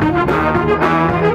Música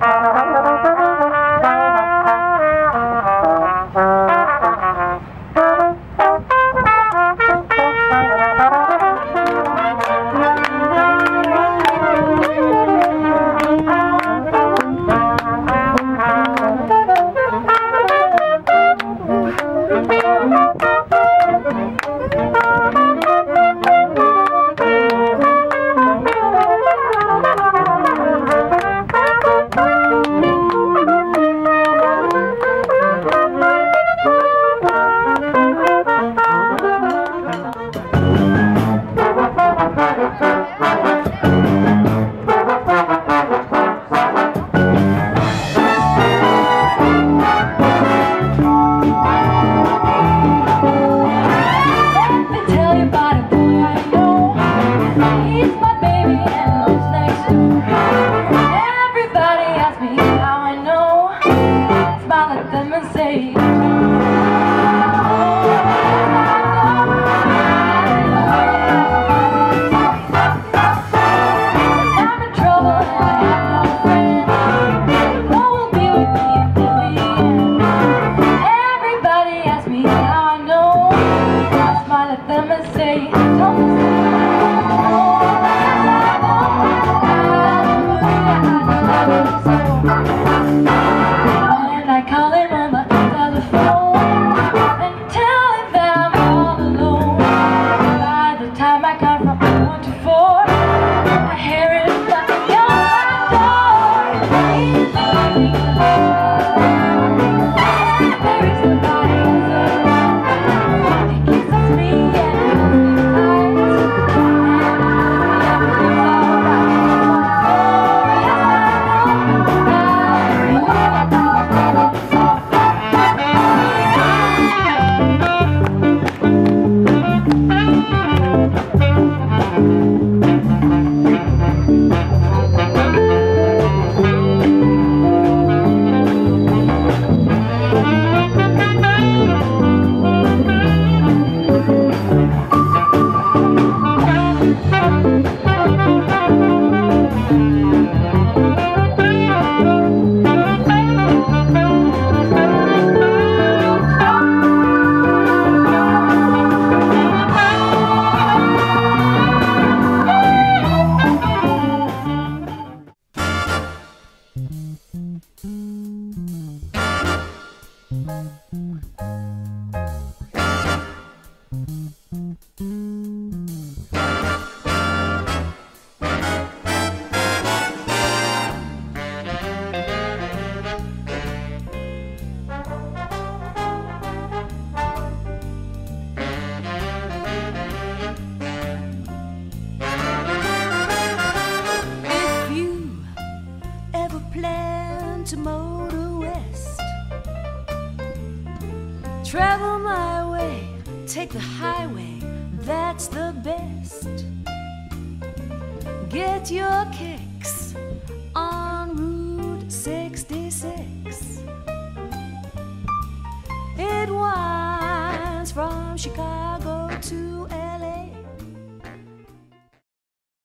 Thank you. If that's the best. Get your kicks on Route 66. It winds from Chicago.